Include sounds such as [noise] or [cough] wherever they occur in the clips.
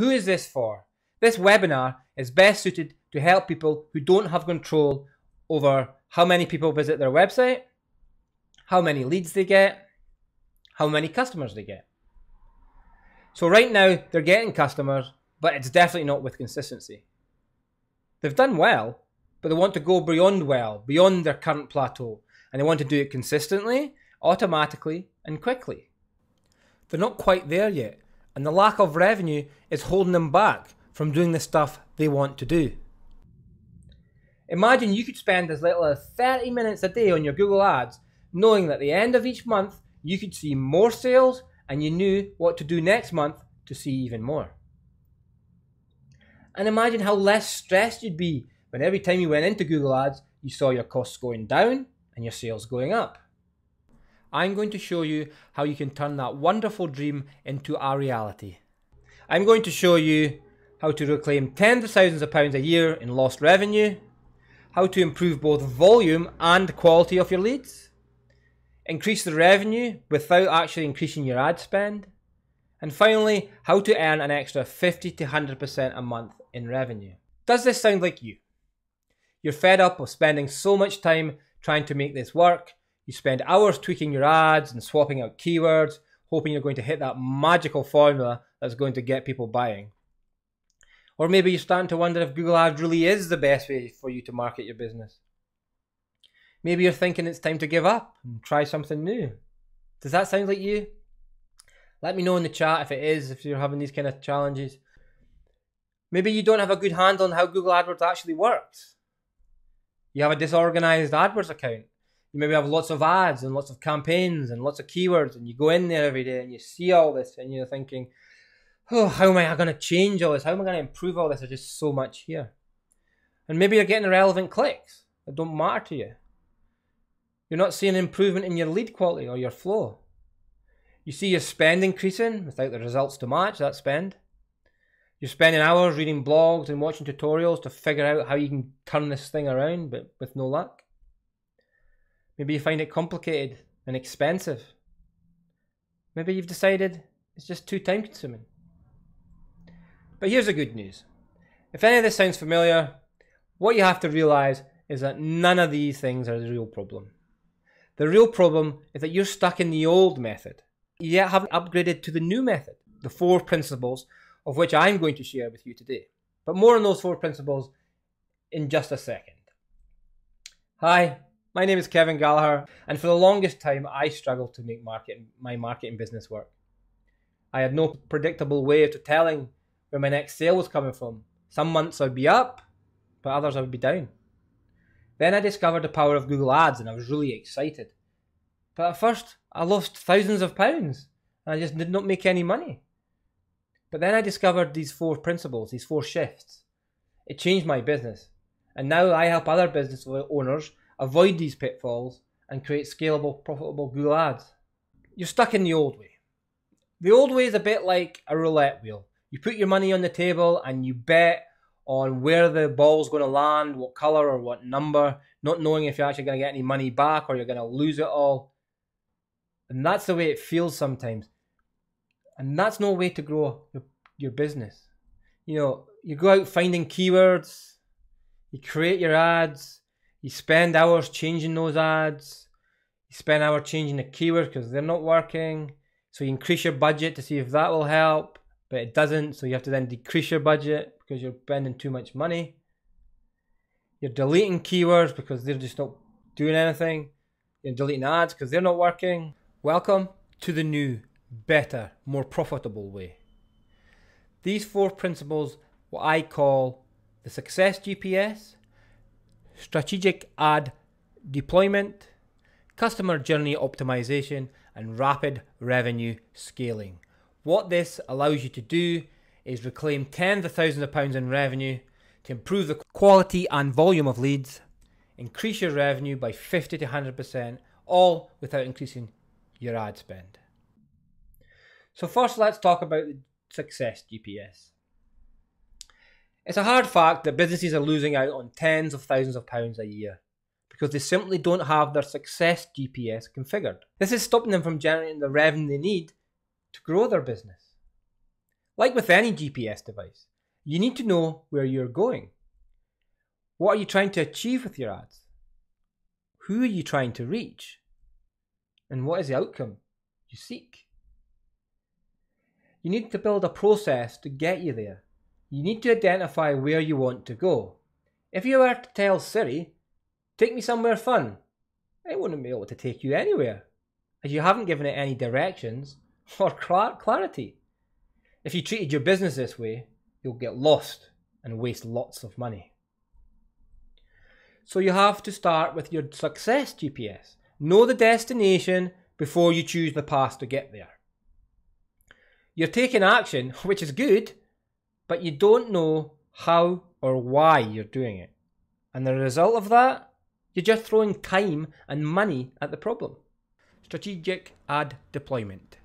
Who is this for? This webinar is best suited to help people who don't have control over how many people visit their website, how many leads they get, how many customers they get. So right now they're getting customers, but it's definitely not with consistency. They've done well, but they want to go beyond well, beyond their current plateau, and they want to do it consistently, automatically, and quickly. They're not quite there yet, and the lack of revenue is holding them back from doing the stuff they want to do. Imagine you could spend as little as 30 minutes a day on your Google Ads, knowing that at the end of each month you could see more sales and you knew what to do next month to see even more. And imagine how less stressed you'd be when every time you went into Google Ads, you saw your costs going down and your sales going up. I'm going to show you how you can turn that wonderful dream into a reality. I'm going to show you how to reclaim tens of thousands of pounds a year in lost revenue, how to improve both volume and quality of your leads, increase the revenue without actually increasing your ad spend, and finally, how to earn an extra 50 to 100% a month in revenue. Does this sound like you? You're fed up of spending so much time trying to make this work. You spend hours tweaking your ads and swapping out keywords, hoping you're going to hit that magical formula that's going to get people buying. Or maybe you're starting to wonder if Google Ads really is the best way for you to market your business. Maybe you're thinking it's time to give up and try something new. Does that sound like you? Let me know in the chat if it is, if you're having these kind of challenges. Maybe you don't have a good handle on how Google AdWords actually works. You have a disorganized AdWords account. You maybe have lots of ads and lots of campaigns and lots of keywords, and you go in there every day and you see all this and you're thinking, oh, how am I going to change all this? How am I going to improve all this? There's just so much here. And maybe you're getting irrelevant clicks that don't matter to you. You're not seeing improvement in your lead quality or your flow. You see your spend increasing without the results to match that spend. You're spending hours reading blogs and watching tutorials to figure out how you can turn this thing around, but with no luck. Maybe you find it complicated and expensive. Maybe you've decided it's just too time consuming. But here's the good news. If any of this sounds familiar, what you have to realize is that none of these things are the real problem. The real problem is that you're stuck in the old method. Yet haven't upgraded to the new method, the four principles of which I'm going to share with you today. But more on those four principles in just a second. Hi, my name is Kevin Gallagher, and for the longest time I struggled to make my marketing business work. I had no predictable way of telling where my next sale was coming from. Some months I'd be up, but others I would be down. Then I discovered the power of Google Ads and I was really excited. But at first, I lost thousands of pounds and I just did not make any money. But then I discovered these four principles, these four shifts. It changed my business. And now I help other business owners avoid these pitfalls and create scalable, profitable Google Ads. You're stuck in the old way. The old way is a bit like a roulette wheel. You put your money on the table and you bet on where the ball's going to land, what color or what number, not knowing if you're actually going to get any money back or you're going to lose it all. And that's the way it feels sometimes. And that's no way to grow your, your business. You know, you go out finding keywords, you create your ads, you spend hours changing those ads, you spend hours changing the keywords because they're not working. So you increase your budget to see if that will help but it doesn't. So you have to then decrease your budget because you're spending too much money. You're deleting keywords because they're just not doing anything. You're deleting ads because they're not working. Welcome to the new, better, more profitable way. These four principles, what I call the success GPS, strategic ad deployment, customer journey optimization, and rapid revenue scaling. What this allows you to do is reclaim tens of thousands of pounds in revenue to improve the quality and volume of leads, increase your revenue by 50 to 100%, all without increasing your ad spend. So, first, let's talk about the success GPS. It's a hard fact that businesses are losing out on tens of thousands of pounds a year because they simply don't have their success GPS configured. This is stopping them from generating the revenue they need to grow their business. Like with any GPS device, you need to know where you're going. What are you trying to achieve with your ads? Who are you trying to reach? And what is the outcome you seek? You need to build a process to get you there. You need to identify where you want to go. If you were to tell Siri, take me somewhere fun, it wouldn't be able to take you anywhere, as you haven't given it any directions [laughs] or clarity. If you treated your business this way, you'll get lost and waste lots of money. So you have to start with your success GPS. Know the destination before you choose the path to get there. You're taking action, [laughs] which is good, but you don't know how or why you're doing it. And the result of that, you're just throwing time and money at the problem. Strategic ad deployment.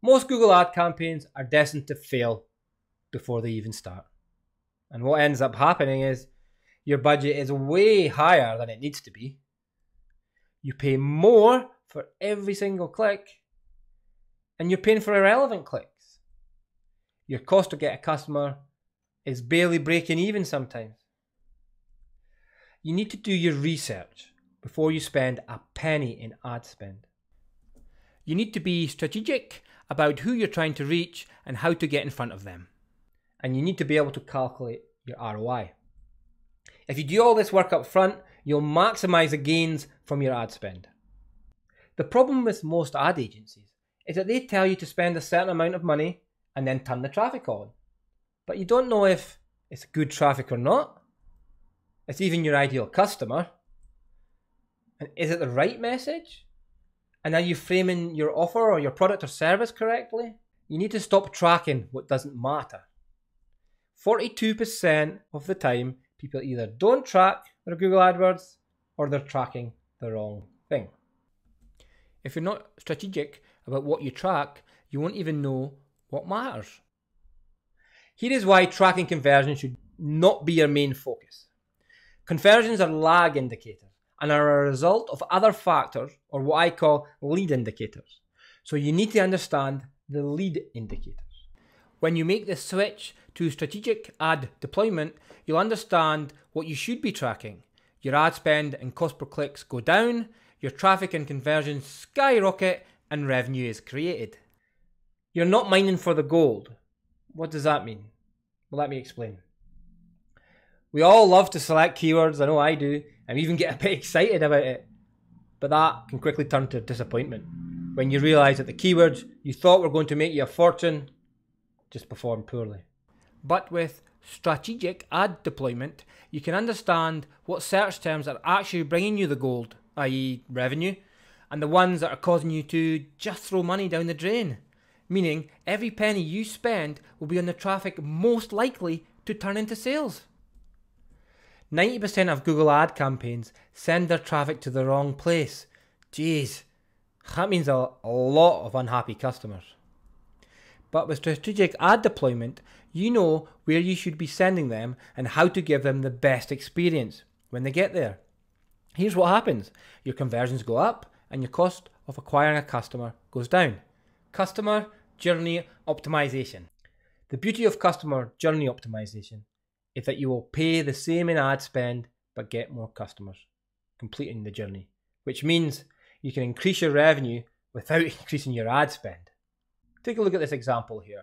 Most Google ad campaigns are destined to fail before they even start. And what ends up happening is your budget is way higher than it needs to be. You pay more for every single click, and you're paying for irrelevant clicks. Your cost to get a customer is barely breaking even sometimes. You need to do your research before you spend a penny in ad spend. You need to be strategic about who you're trying to reach and how to get in front of them. And you need to be able to calculate your ROI. If you do all this work up front, you'll maximize the gains from your ad spend. The problem with most ad agencies is that they tell you to spend a certain amount of money and then turn the traffic on. But you don't know if it's good traffic or not. It's even your ideal customer. And is it the right message? And are you framing your offer or your product or service correctly? You need to stop tracking what doesn't matter. 42% of the time, people either don't track their Google AdWords or they're tracking the wrong thing. If you're not strategic about what you track, you won't even know what matters. Here is why tracking conversions should not be your main focus. Conversions are lag indicators and are a result of other factors, or what I call lead indicators. So you need to understand the lead indicators. When you make the switch to strategic ad deployment, you'll understand what you should be tracking. Your ad spend and cost per clicks go down, your traffic and conversions skyrocket, and revenue is created. You're not mining for the gold. What does that mean? Well, let me explain. We all love to select keywords, I know I do, and we even get a bit [laughs] excited about it. But that can quickly turn to disappointment when you realise that the keywords you thought were going to make you a fortune just perform poorly. But with strategic ad deployment, you can understand what search terms are actually bringing you the gold, i.e., revenue, and the ones that are causing you to just throw money down the drain. Meaning, every penny you spend will be on the traffic most likely to turn into sales. 90% of Google ad campaigns send their traffic to the wrong place. Jeez, that means a, a lot of unhappy customers. But with strategic ad deployment, you know where you should be sending them and how to give them the best experience when they get there. Here's what happens your conversions go up and your cost of acquiring a customer goes down. Customer journey optimization. The beauty of customer journey optimization is that you will pay the same in ad spend but get more customers completing the journey, which means you can increase your revenue without [laughs] increasing your ad spend. Take a look at this example here.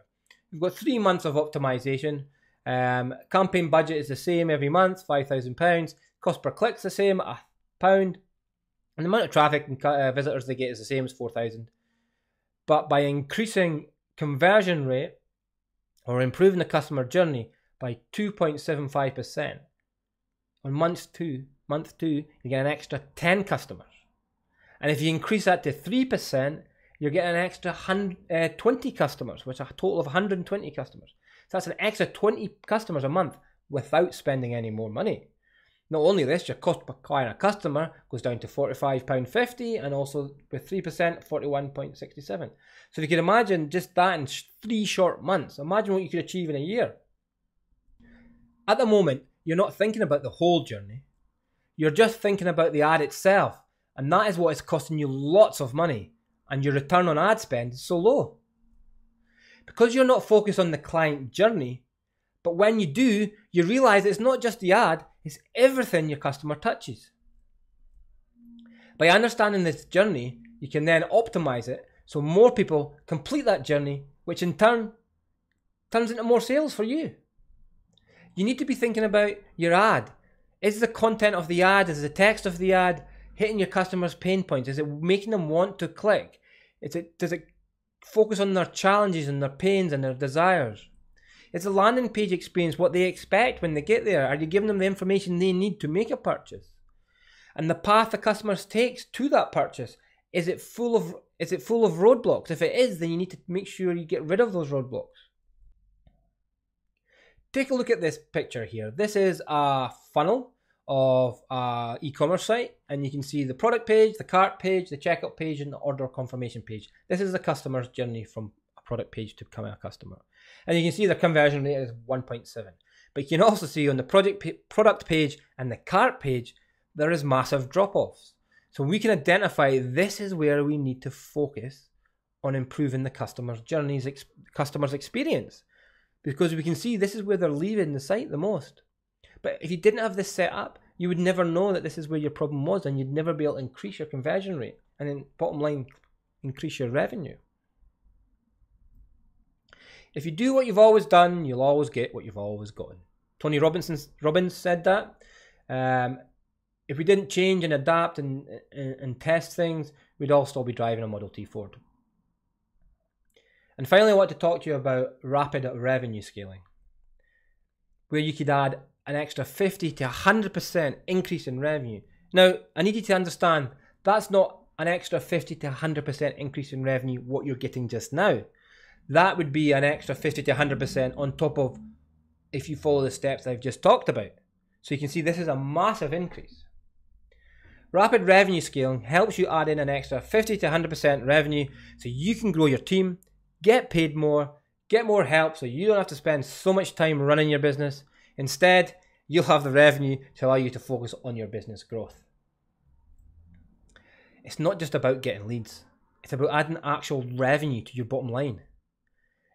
We've got three months of optimization. Um, campaign budget is the same every month, £5,000. Cost per click is the same, a pound. And the amount of traffic and uh, visitors they get is the same as 4,000. But by increasing conversion rate or improving the customer journey by 2.75%, on month two, month two, you get an extra 10 customers. And if you increase that to 3%, you're getting an extra uh, 20 customers, which is a total of 120 customers. So that's an extra 20 customers a month without spending any more money. Not only this, your cost per acquiring a customer goes down to £45.50 and also with 3%, 41.67. So if you can imagine just that in three short months, imagine what you could achieve in a year. At the moment, you're not thinking about the whole journey. You're just thinking about the ad itself. And that is what is costing you lots of money and your return on ad spend is so low. because you're not focused on the client journey. But when you do, you realize it's not just the ad, it's everything your customer touches. By understanding this journey, you can then optimize it so more people complete that journey, which in turn turns into more sales for you. You need to be thinking about your ad. Is the content of the ad, is the text of the ad hitting your customers' pain points? Is it making them want to click? Is it, does it focus on their challenges and their pains and their desires? Is a landing page experience what they expect when they get there? Are you giving them the information they need to make a purchase? And the path the customer takes to that purchase, is it full of is it full of roadblocks? If it is, then you need to make sure you get rid of those roadblocks. Take a look at this picture here. This is a funnel of a e-commerce site and you can see the product page, the cart page, the checkout page and the order confirmation page. This is the customer's journey from product page to becoming a customer. And you can see the conversion rate is 1.7. But you can also see on the project product page and the cart page, there is massive drop-offs. So we can identify this is where we need to focus on improving the customer's journeys, ex- customer's experience. Because we can see this is where they're leaving the site the most. But if you didn't have this set up, you would never know that this is where your problem was and you'd never be able to increase your conversion rate and then bottom line increase your revenue. If you do what you've always done, you'll always get what you've always gotten. Tony Robinson Robbins said that. Um, if we didn't change and adapt and, and, and test things, we'd all still be driving a Model T Ford. And finally, I want to talk to you about rapid revenue scaling, where you could add an extra 50 to 100% increase in revenue. Now, I need you to understand that's not an extra 50 to 100% increase in revenue what you're getting just now. That would be an extra 50 to 100% on top of if you follow the steps I've just talked about. So you can see this is a massive increase. Rapid revenue scaling helps you add in an extra 50 to 100% revenue so you can grow your team, get paid more, get more help so you don't have to spend so much time running your business Instead, you'll have the revenue to allow you to focus on your business growth. It's not just about getting leads, it's about adding actual revenue to your bottom line.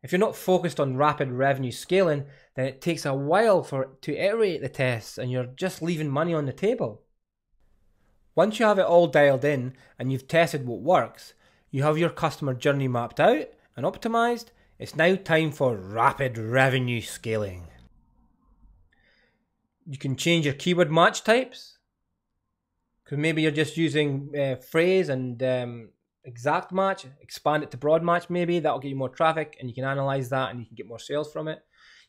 If you're not focused on rapid revenue scaling, then it takes a while for to iterate the tests and you're just leaving money on the table. Once you have it all dialed in and you've tested what works, you have your customer journey mapped out and optimized, it's now time for rapid revenue scaling. You can change your keyword match types. Because maybe you're just using uh, phrase and um, exact match, expand it to broad match maybe. That'll get you more traffic and you can analyze that and you can get more sales from it.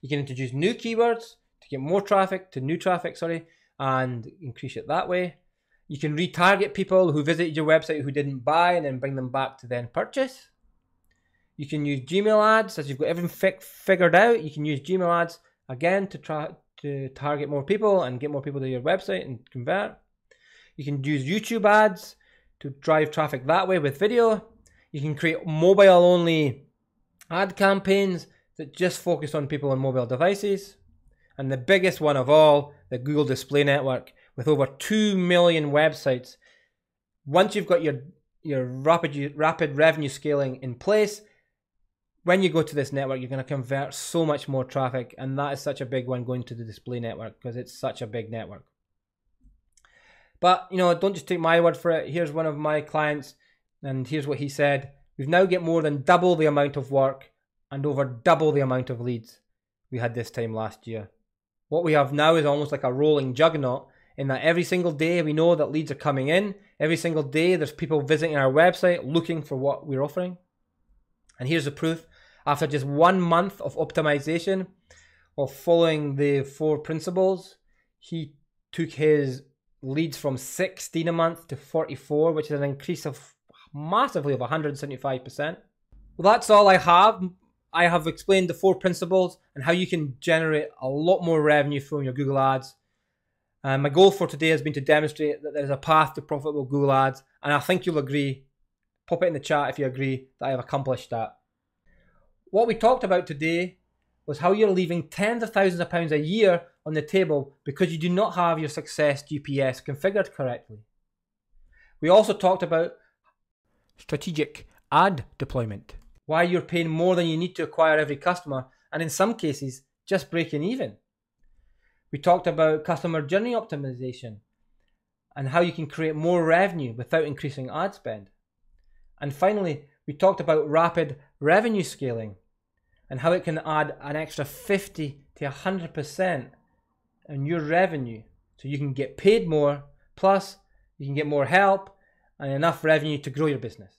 You can introduce new keywords to get more traffic, to new traffic, sorry, and increase it that way. You can retarget people who visited your website who didn't buy and then bring them back to then purchase. You can use Gmail ads as you've got everything fi- figured out. You can use Gmail ads again to try to target more people and get more people to your website and convert. You can use YouTube ads to drive traffic that way with video. You can create mobile only ad campaigns that just focus on people on mobile devices. And the biggest one of all, the Google Display Network, with over 2 million websites. Once you've got your, your rapid, rapid revenue scaling in place, when you go to this network, you're going to convert so much more traffic, and that is such a big one going to the display network because it's such a big network. But you know, don't just take my word for it. Here's one of my clients, and here's what he said: We've now get more than double the amount of work and over double the amount of leads we had this time last year. What we have now is almost like a rolling juggernaut in that every single day we know that leads are coming in. Every single day there's people visiting our website looking for what we're offering. And here's the proof. After just one month of optimization of following the four principles, he took his leads from 16 a month to 44, which is an increase of massively of 175%. Well, that's all I have. I have explained the four principles and how you can generate a lot more revenue from your Google Ads. And my goal for today has been to demonstrate that there's a path to profitable Google Ads, and I think you'll agree. Pop it in the chat if you agree that I have accomplished that. What we talked about today was how you're leaving tens of thousands of pounds a year on the table because you do not have your success GPS configured correctly. We also talked about strategic ad deployment, why you're paying more than you need to acquire every customer, and in some cases, just breaking even. We talked about customer journey optimization and how you can create more revenue without increasing ad spend. And finally, we talked about rapid revenue scaling and how it can add an extra 50 to 100% in your revenue so you can get paid more, plus you can get more help and enough revenue to grow your business.